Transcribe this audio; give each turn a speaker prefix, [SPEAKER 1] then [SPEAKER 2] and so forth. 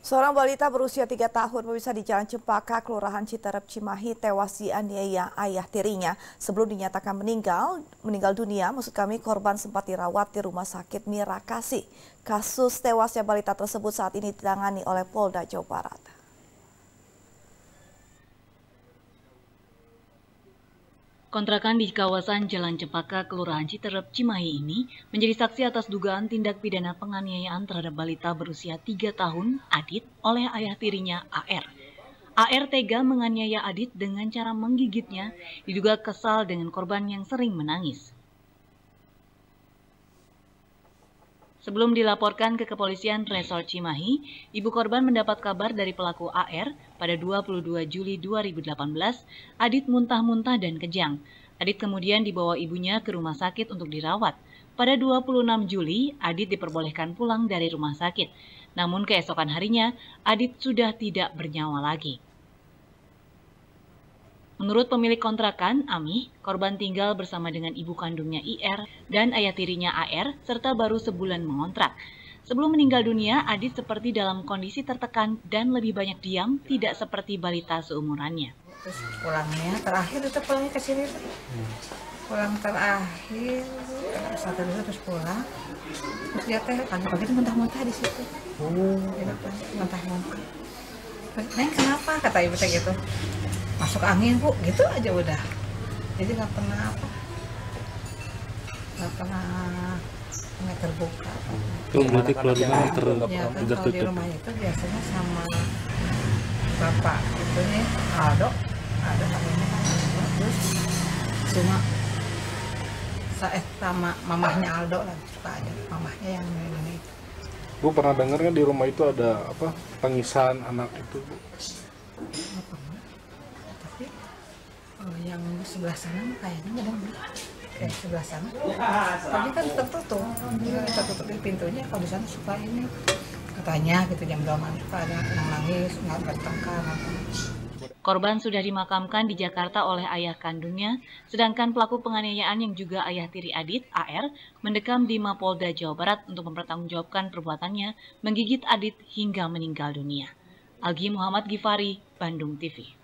[SPEAKER 1] Seorang balita berusia tiga tahun pemirsa di Jalan Cempaka, Kelurahan Citerep, Cimahi tewas dianiaya ayah tirinya sebelum dinyatakan meninggal, meninggal dunia. Maksud kami korban sempat dirawat di Rumah Sakit Mirakasi. Kasus tewasnya balita tersebut saat ini ditangani oleh Polda Jawa Barat.
[SPEAKER 2] Kontrakan di kawasan Jalan Cempaka, Kelurahan Citerep, Cimahi ini menjadi saksi atas dugaan tindak pidana penganiayaan terhadap balita berusia 3 tahun, Adit, oleh ayah tirinya AR. AR tega menganiaya Adit dengan cara menggigitnya, diduga kesal dengan korban yang sering menangis. Sebelum dilaporkan ke kepolisian Resort Cimahi, ibu korban mendapat kabar dari pelaku AR pada 22 Juli 2018, Adit muntah-muntah dan kejang. Adit kemudian dibawa ibunya ke rumah sakit untuk dirawat. Pada 26 Juli, Adit diperbolehkan pulang dari rumah sakit. Namun keesokan harinya, Adit sudah tidak bernyawa lagi. Menurut pemilik kontrakan, Ami, korban tinggal bersama dengan ibu kandungnya IR dan ayah tirinya AR, serta baru sebulan mengontrak. Sebelum meninggal dunia, Adit seperti dalam kondisi tertekan dan lebih banyak diam, tidak seperti balita seumurannya.
[SPEAKER 3] Terus pulangnya, terakhir itu pulangnya ke sini. Pulang terakhir, satu dulu terus pulang. Terus dia teh pagi-pagi itu muntah-muntah di situ. Oh. Muntah-muntah. Neng kenapa? Kata ibu teh gitu masuk angin bu. Gitu aja udah. Jadi nggak pernah apa nggak pernah nggak terbuka
[SPEAKER 4] itu berarti keluarga ter
[SPEAKER 3] ya kan kalau di rumah itu biasanya sama bapak itu nih Aldo. Ada namanya kan terus cuma saya eh, sama mamahnya Aldo lah suka aja. Mamahnya yang ini.
[SPEAKER 4] Bu pernah dengar kan di rumah itu ada apa tangisan anak itu Bu?
[SPEAKER 3] Yang sebelah sana kayaknya ada eh sebelah sana. Tadi kan tertutup ya, tertutup di pintunya. Kalau di sana suka ini. Katanya gitu jam dua malam suka ada yang nangis nggak bertengkar.
[SPEAKER 2] Korban sudah dimakamkan di Jakarta oleh ayah kandungnya, sedangkan pelaku penganiayaan yang juga ayah tiri Adit, AR, mendekam di Mapolda Jawa Barat untuk mempertanggungjawabkan perbuatannya menggigit Adit hingga meninggal dunia. Algi Muhammad Gifari, Bandung TV.